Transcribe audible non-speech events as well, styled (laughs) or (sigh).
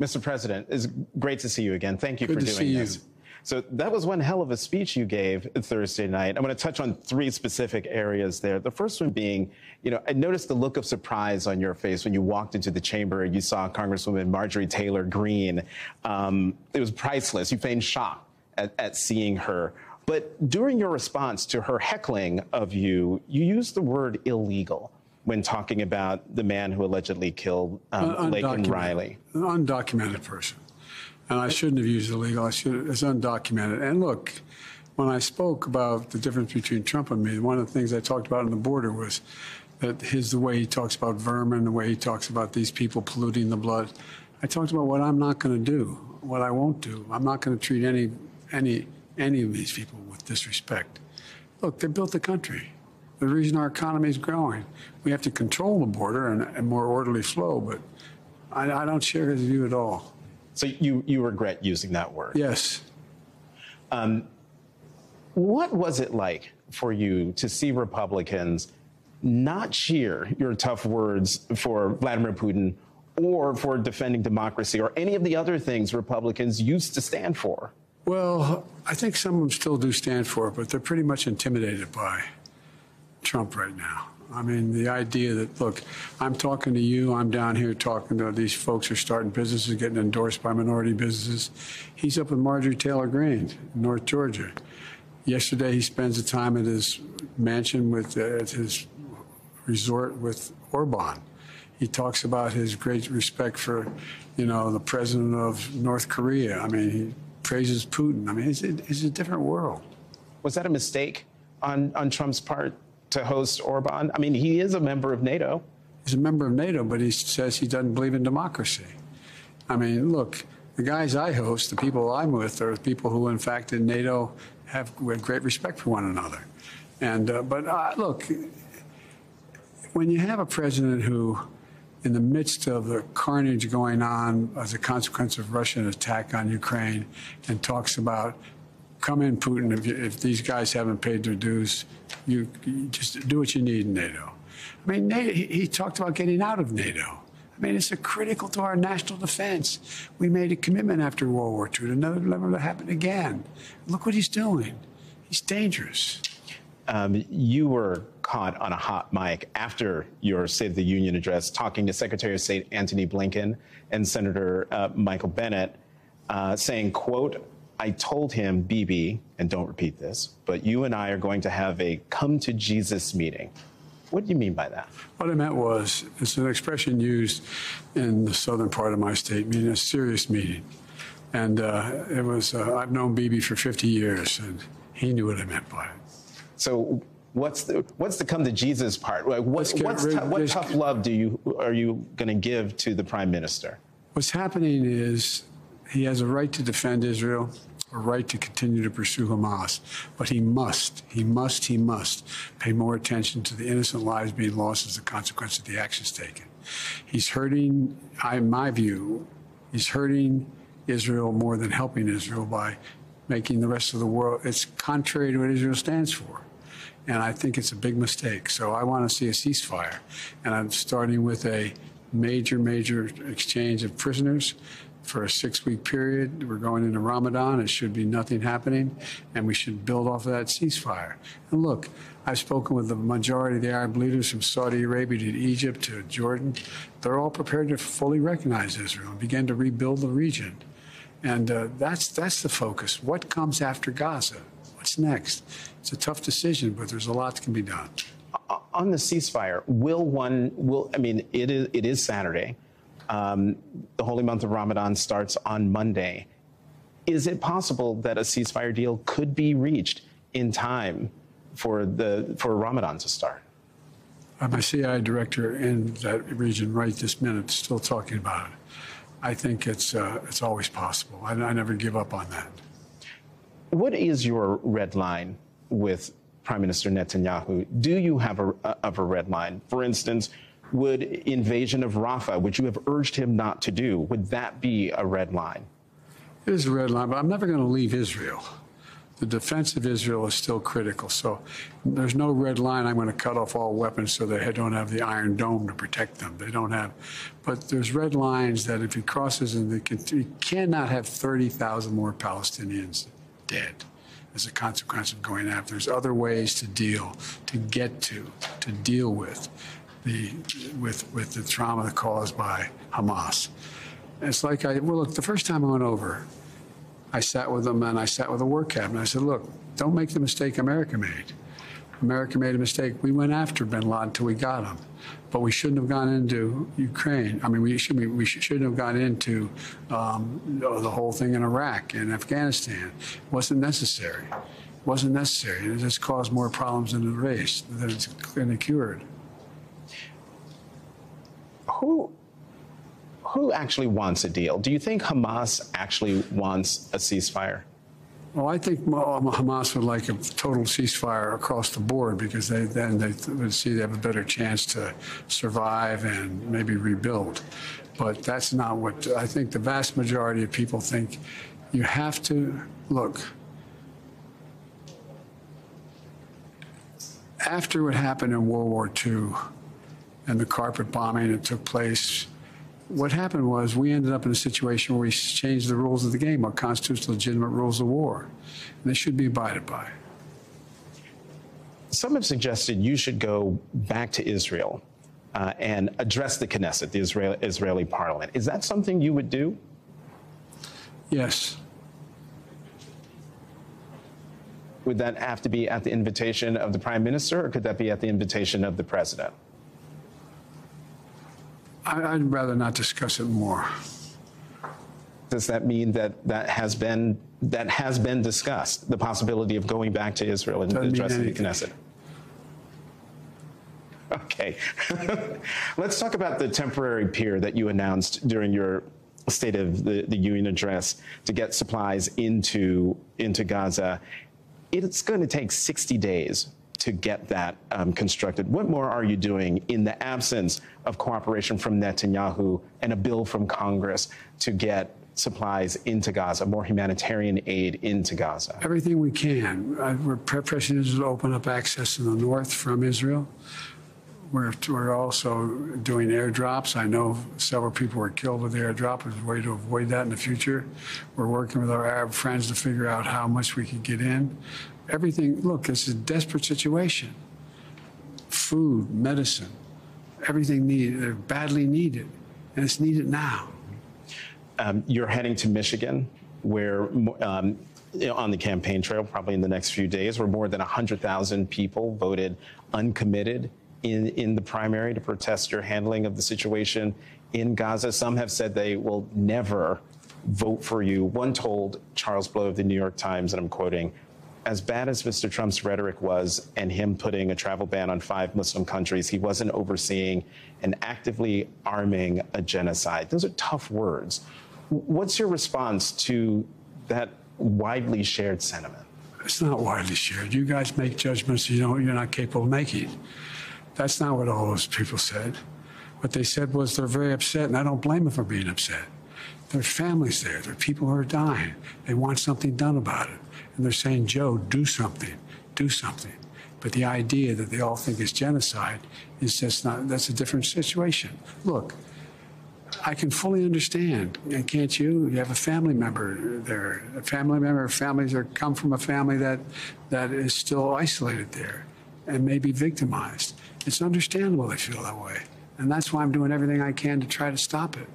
Mr. President, it's great to see you again. Thank you Good for to doing see you. this. So that was one hell of a speech you gave Thursday night. I'm going to touch on three specific areas there. The first one being, you know, I noticed the look of surprise on your face when you walked into the chamber and you saw Congresswoman Marjorie Taylor Greene. Um, it was priceless. You feigned shock at, at seeing her. But during your response to her heckling of you, you used the word illegal when talking about the man who allegedly killed um, Undocumented. Riley. An undocumented person. And I shouldn't have used illegal. I should. It's undocumented. And look, when I spoke about the difference between Trump and me, one of the things I talked about on the border was that his the way he talks about vermin, the way he talks about these people polluting the blood. I talked about what I'm not going to do, what I won't do. I'm not going to treat any any any of these people with disrespect. Look, they built the country. The reason our economy is growing. We have to control the border and a more orderly flow, but I, I don't share his view at all. So you, you regret using that word. Yes. Um, what was it like for you to see Republicans not cheer your tough words for Vladimir Putin or for defending democracy or any of the other things Republicans used to stand for? Well, I think some of them still do stand for it, but they're pretty much intimidated by Trump right now. I mean, the idea that, look, I'm talking to you, I'm down here talking to these folks who are starting businesses, getting endorsed by minority businesses. He's up with Marjorie Taylor Greene in North Georgia. Yesterday, he spends the time at his mansion with, uh, at his resort with Orban. He talks about his great respect for, you know, the president of North Korea. I mean, he praises Putin. I mean, it's, it's a different world. Was that a mistake on, on Trump's part to host Orban? I mean, he is a member of NATO. He's a member of NATO, but he says he doesn't believe in democracy. I mean, look, the guys I host, the people I'm with, are people who, in fact, in NATO have, great respect for one another. And uh, but uh, look, when you have a president who, in the midst of the carnage going on as a consequence of Russian attack on Ukraine, and talks about, come in, Putin, if, you, if these guys haven't paid their dues, you, you just do what you need in NATO. I mean, NATO, he, talked about getting out of NATO. I mean, it's a critical to our national defense. We made a commitment after World War II to never let it happen again. Look what he's doing. He's dangerous. Um, you were caught on a hot mic after your State of the Union address talking to Secretary of State Antony Blinken and Senator uh, Michael Bennet, uh, saying, quote, I told him, Bibi, and don't repeat this, but you and I are going to have a come to Jesus meeting. What do you mean by that? What I meant was, it's an expression used in the southern part of my state, meaning a serious meeting. And uh, it was, uh, I've known Bibi for 50 years, and he knew what I meant by it. So what's the what's the come to Jesus part? Like, what, what's rid- tou- what tough love do you are you going to give to the prime minister? What's happening is he has a right to defend Israel, a right to continue to pursue Hamas, but he must, he must, he must pay more attention to the innocent lives being lost as a consequence of the actions taken. He's hurting, I, in my view, he's hurting Israel more than helping Israel by making the rest of the world, it's contrary to what Israel stands for. And I think it's a big mistake. So I want to see a ceasefire. And I'm starting with a major, major exchange of prisoners for a six week period. We're going into Ramadan. It should be nothing happening. And we should build off of that ceasefire. And look, I've spoken with the majority of the Arab leaders from Saudi Arabia to Egypt to Jordan. They're all prepared to fully recognize Israel and begin to rebuild the region. And uh, that's, that's the focus. What comes after Gaza? What's next? It's a tough decision, but there's a lot that can be done. on the ceasefire, will one will I mean it is it is Saturday. Um, the holy month of Ramadan starts on Monday. Is it possible that a ceasefire deal could be reached in time for the for Ramadan to start? I'm a CIA director in that region right this minute, still talking about it. I think it's uh, it's always possible. I, I never give up on that. What is your red line with Prime Minister Netanyahu? Do you have a, of a red line? For instance, would invasion of Rafah, which you have urged him not to do, would that be a red line? It is a red line, but I'm never going to leave Israel. the defense of Israel is still critical. So there's no red line. I'm going to cut off all weapons so they don't have the Iron Dome to protect them. They don't have, but there's red lines that if he crosses, and you cannot have 30,000 more Palestinians dead as a consequence of going after. There's other ways to deal, to get to, to deal with the with with the trauma caused by Hamas. It's like I well look the first time I went over, I sat with them and I sat with the work cabinet. I said, look, don't make the mistake America made. America made a mistake. We went after bin Laden until we got him, but we shouldn't have gone into Ukraine. I mean, we, should, we shouldn't have gone into um, the whole thing in Iraq and Afghanistan. It wasn't necessary. Wasn't necessary. It just caused more problems raised, than it's than it cured. Who who actually wants a deal? Do you think Hamas actually wants a ceasefire? Well, I think uh, Hamas would like a total ceasefire across the board because they, then they would see they have a better chance to survive and maybe rebuild. But that's not what I think the vast majority of people think. You have to look. After what happened in World War II and the carpet bombing that took place what happened was we ended up in a situation where we changed the rules of the game, our constitutional legitimate rules of war, and they should be abided by. Some have suggested you should go back to Israel uh, and address the Knesset, the Israeli, Israeli parliament. Is that something you would do? Yes. Would that have to be at the invitation of the prime minister, or could that be at the invitation of the president? I'd rather not discuss it more. Does that mean that that has been that has been discussed? The possibility of going back to Israel and Doesn't addressing the Knesset. Okay. (laughs) Let's talk about the temporary pier that you announced during your State of the, the Union address to get supplies into into Gaza. It's going to take 60 days to get that um, constructed. What more are you doing in the absence of cooperation from Netanyahu and a bill from Congress to get supplies into Gaza, more humanitarian aid into Gaza? Everything we can. Uh, we're pressing Israel to open up access in the north from Israel. We're, we're also doing airdrops. I know several people were killed with the airdrop. There's a way to avoid that in the future. We're working with our Arab friends to figure out how much we can get in everything, look, it's a desperate situation. Food, medicine, everything needed, they're badly needed, and it's needed now. Um, you're heading to Michigan, where um, on the campaign trail, probably in the next few days, where more than 100,000 people voted uncommitted in, in the primary to protest your handling of the situation in Gaza. Some have said they will never vote for you. One told Charles Blow of the New York Times, and I'm quoting, as bad as Mr. Trump's rhetoric was and him putting a travel ban on five Muslim countries, he wasn't overseeing and actively arming a genocide. Those are tough words. What's your response to that widely shared sentiment? It's not widely shared. You guys make judgments you know you're not capable of making. That's not what all those people said. What they said was they're very upset, and I don't blame them for being upset. There's families there. There are people who are dying. They want something done about it and they're saying, Joe, do something, do something. But the idea that they all think is genocide is just not, that's a different situation. Look, I can fully understand, and can't you? You have a family member there, a family member, families that come from a family that, that is still isolated there and may be victimized. It's understandable they feel that way. And that's why I'm doing everything I can to try to stop it.